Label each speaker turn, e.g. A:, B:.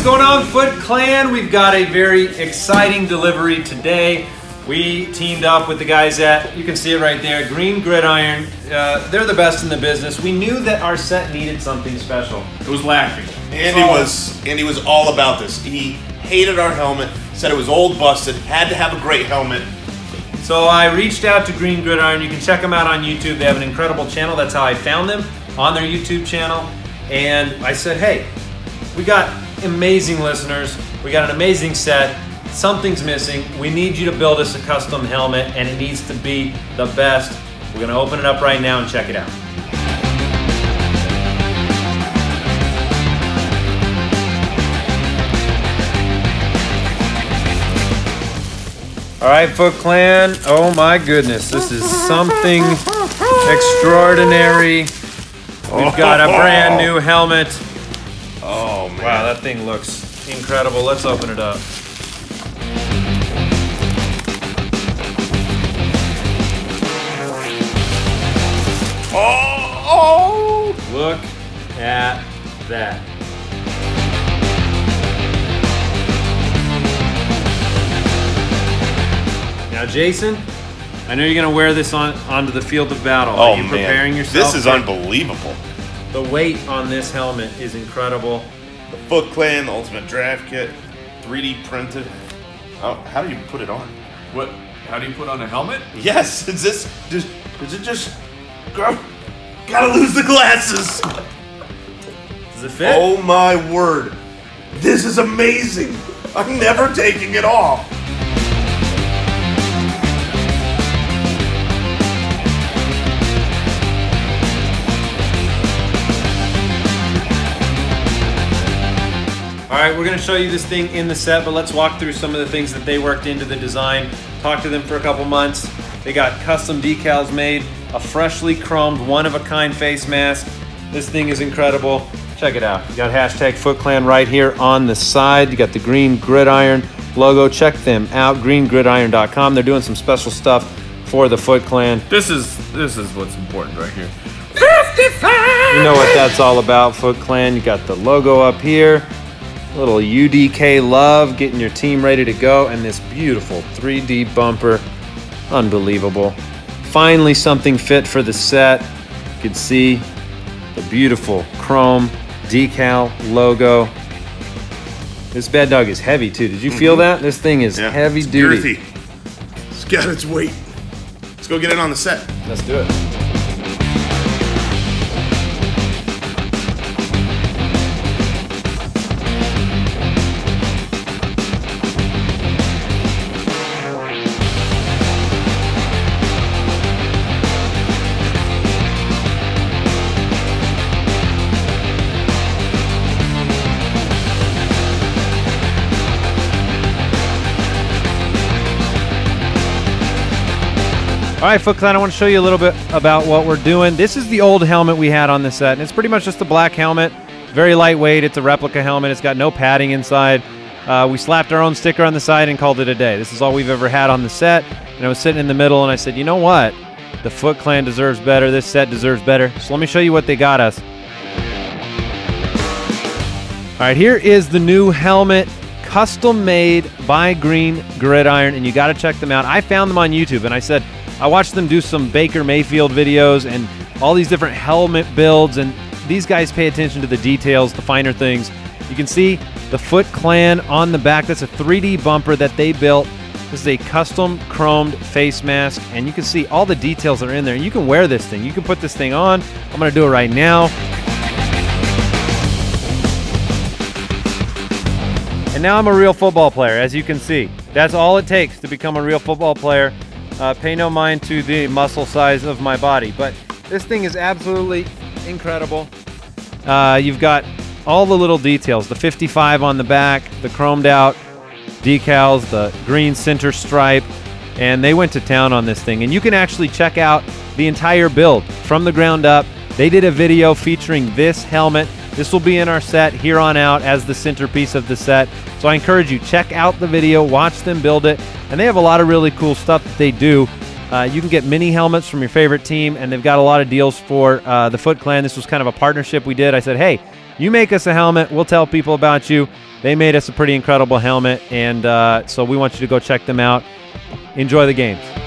A: What's going on, Foot Clan? We've got a very exciting delivery today. We teamed up with the guys at, you can see it right there, Green Gridiron. Uh, they're the best in the business. We knew that our set needed something special.
B: It was lacking.
C: Andy was Andy was all about this. He hated our helmet, said it was old, busted, had to have a great helmet.
A: So I reached out to Green Gridiron. You can check them out on YouTube. They have an incredible channel. That's how I found them on their YouTube channel. And I said, hey, we got amazing listeners. We got an amazing set. Something's missing. We need you to build us a custom helmet, and it needs to be the best. We're gonna open it up right now and check it out. All right, Foot Clan. Oh my goodness, this is something extraordinary. We've got a brand new helmet.
C: Oh man.
A: Wow, that thing looks incredible. Let's open it up.
C: Oh, oh.
A: Look at that. Now, Jason, I know you're gonna wear this on onto the field of battle.
C: Oh
A: Are you
C: man.
A: preparing yourself?
C: This is unbelievable.
A: The weight on this helmet is incredible.
C: The Foot Clan, the Ultimate Draft Kit, 3D printed. Oh, how do you put it on?
B: What? How do you put on a helmet?
C: Yes, is this just is it just Girl, gotta lose the glasses.
A: Does it fit?
C: Oh my word. This is amazing. I'm never taking it off.
A: All right, we're gonna show you this thing in the set, but let's walk through some of the things that they worked into the design. Talk to them for a couple months. They got custom decals made, a freshly chromed, one-of-a-kind face mask. This thing is incredible. Check it out. You got hashtag Foot Clan right here on the side. You got the green gridiron logo. Check them out, greengridiron.com. They're doing some special stuff for the Foot Clan.
B: This is this is what's important right here.
A: You know what that's all about, Foot Clan. You got the logo up here, little UDK love, getting your team ready to go, and this beautiful 3D bumper. Unbelievable. Finally, something fit for the set. You can see the beautiful chrome decal logo. This bad dog is heavy too. Did you feel mm-hmm. that? This thing is
C: Yeah,
A: heavy duty.
C: girthy. It's got its weight. Let's go get it on the set.
A: Let's do it. All right, Foot Clan, I want to show you a little bit about what we're doing. This is the old helmet we had on the set, and it's pretty much just a black helmet. Very lightweight. It's a replica helmet. It's got no padding inside. Uh, we slapped our own sticker on the side and called it a day. This is all we've ever had on the set. And I was sitting in the middle, and I said, you know what? The Foot Clan deserves better. This set deserves better. So let me show you what they got us. All right, here is the new helmet, custom made by Green Gridiron, and you got to check them out. I found them on YouTube, and I said I watched them do some Baker Mayfield videos and all these different helmet builds, and these guys pay attention to the details, the finer things. You can see the Foot Clan on the back. That's a 3D bumper that they built. This is a custom chromed face mask, and you can see all the details that are in there. You can wear this thing. You can put this thing on. I'm going to do it right now. And now I'm a real football player, as you can see. That's all it takes to become a real football player. Uh, pay no mind to the muscle size of my body, but this thing is absolutely incredible. Uh, you've got all the little details the 55 on the back, the chromed out decals, the green center stripe, and they went to town on this thing. And you can actually check out the entire build from the ground up. They did a video featuring this helmet. This will be in our set here on out as the centerpiece of the set. So I encourage you, check out the video, watch them build it, and they have a lot of really cool stuff that they do. Uh, you can get mini helmets from your favorite team, and they've got a lot of deals for uh, the Foot Clan. This was kind of a partnership we did. I said, hey, You make us a helmet, we'll tell people about you. They made us a pretty incredible helmet, and uh, so we want you to go check them out. Enjoy the games.